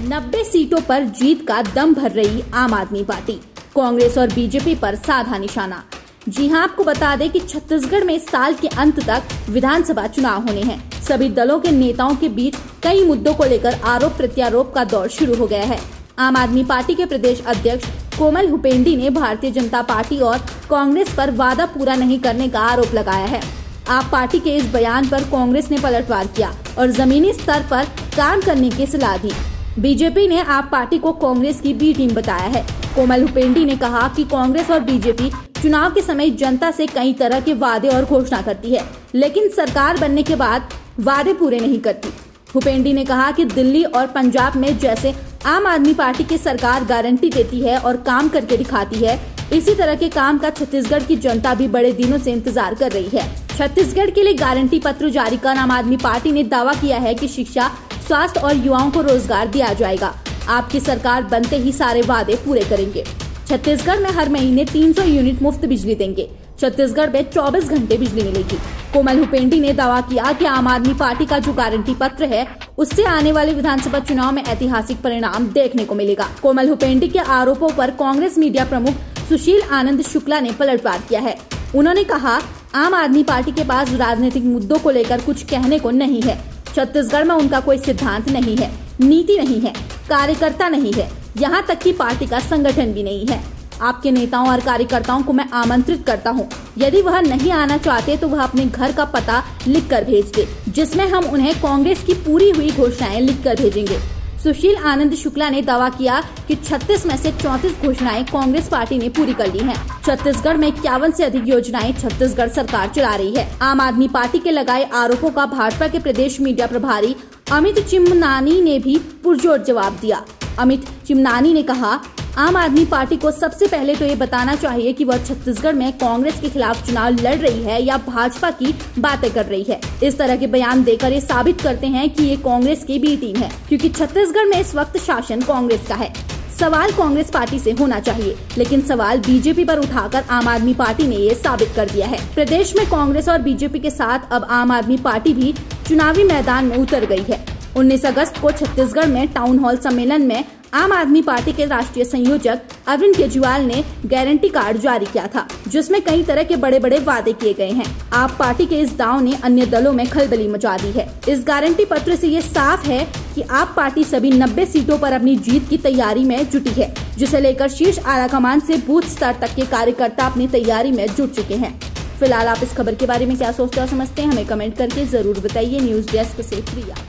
नब्बे सीटों पर जीत का दम भर रही आम आदमी पार्टी। कांग्रेस और बीजेपी पर साधा निशाना। जी हाँ, आपको बता दें कि छत्तीसगढ़ में साल के अंत तक विधानसभा चुनाव होने हैं। सभी दलों के नेताओं के बीच कई मुद्दों को लेकर आरोप प्रत्यारोप का दौर शुरू हो गया है। आम आदमी पार्टी के प्रदेश अध्यक्ष कोमल हुपेंडी ने भारतीय जनता पार्टी और कांग्रेस पर वादा पूरा नहीं करने का आरोप लगाया है। आप पार्टी के इस बयान पर कांग्रेस ने पलटवार किया और जमीनी स्तर पर काम करने की सलाह दी। बीजेपी ने आप पार्टी को कांग्रेस की बी टीम बताया है। कोमल हुपेंडी ने कहा कि कांग्रेस और बीजेपी चुनाव के समय जनता से कई तरह के वादे और घोषणा करती है, लेकिन सरकार बनने के बाद वादे पूरे नहीं करती। हुपेंडी ने कहा कि दिल्ली और पंजाब में जैसे आम आदमी पार्टी की सरकार गारंटी देती है और काम करके दिखाती है इसी तरह के काम का छत्तीसगढ़ की जनता भी बड़े दिनों से इंतज़ार कर रही है। छत्तीसगढ़ के लिए गारंटी पत्र जारी कर आम आदमी पार्टी ने दावा किया है कि शिक्षा, स्वास्थ्य और युवाओं को रोज़गार दिया जाएगा। आपकी सरकार बनते ही सारे वादे पूरे करेंगे। छत्तीसगढ़ में हर महीने 300 यूनिट मुफ़्त बिजली देंगे। छत्तीसगढ़ में 24 घंटे बिजली मिलेगी। कोमल हुपेंडी ने दावा किया कि आम आदमी पार्टी का जो गारंटी पत्र है, उससे आने वाले विधानसभा चुनाव में ऐतिहासिक परिणाम देखने को मिलेगा। कोमल हुपेंडी के आरोपों पर कांग्रेस मीडिया प्रमुख सुशील आनंद शुक्ला ने पलटवार किया है। उन्होंने कहा, आम आदमी पार्टी के पास राजनीतिक मुद्दों को लेकर कुछ कहने को नहीं है। छत्तीसगढ़ में उनका कोई सिद्धांत नहीं है, नीति नहीं है, कार्यकर्ता नहीं है। यहाँ तक कि पार्टी का संगठन भी नहीं है। आपके नेताओं और कार्यकर्ताओं को मैं आमंत्रित करता हूँ। यदि वह नहीं आना चाहते तो वह अपने घर का पता लिख कर भेज दे, जिसमें हम उन्हें कांग्रेस की पूरी हुई घोषणाएँ लिख कर भेजेंगे। सुशील आनंद शुक्ला ने दावा किया कि 36 में से 34 घोषणाएँ कांग्रेस पार्टी ने पूरी कर ली हैं। छत्तीसगढ़ में इक्यावन से अधिक योजनाएँ छत्तीसगढ़ सरकार चला रही है आम आदमी पार्टी के लगाए आरोपों का भाजपा के प्रदेश मीडिया प्रभारी अमित चिमनानी ने भी पुरजोर जवाब दिया अमित चिमनानी ने कहा आम आदमी पार्टी को सबसे पहले तो ये बताना चाहिए कि वह छत्तीसगढ़ में कांग्रेस के खिलाफ चुनाव लड़ रही है या भाजपा की बातें कर रही है। इस तरह के बयान देकर ये साबित करते हैं कि ये कांग्रेस की बी टीम है, क्योंकि छत्तीसगढ़ में इस वक्त शासन कांग्रेस का है। सवाल कांग्रेस पार्टी से होना चाहिए, लेकिन सवाल बीजेपी पर उठाकर आम आदमी पार्टी ने ये साबित कर दिया है। प्रदेश में कांग्रेस और बीजेपी के साथ अब आम आदमी पार्टी भी चुनावी मैदान में उतर गई है। 19 अगस्त को छत्तीसगढ़ में टाउन हॉल सम्मेलन में आम आदमी पार्टी के राष्ट्रीय संयोजक अरविंद केजरीवाल ने गारंटी कार्ड जारी किया था, जिसमें कई तरह के बड़े बड़े वादे किए गए हैं। आप पार्टी के इस दाव ने अन्य दलों में खलबली मचा दी है। इस गारंटी पत्र से ये साफ़ है कि आप पार्टी सभी 90 सीटों पर अपनी जीत की तैयारी में जुटी है, जिसे लेकर शीर्ष आला कमान से बूथ स्तर तक के कार्यकर्ता अपनी तैयारी में जुट चुके हैं। फ़िलहाल आप इस खबर के बारे में क्या सोचते और समझते हैं, हमें कमेंट करके ज़रूर बताइए। न्यूज़ डेस्क ऐसी प्रिया।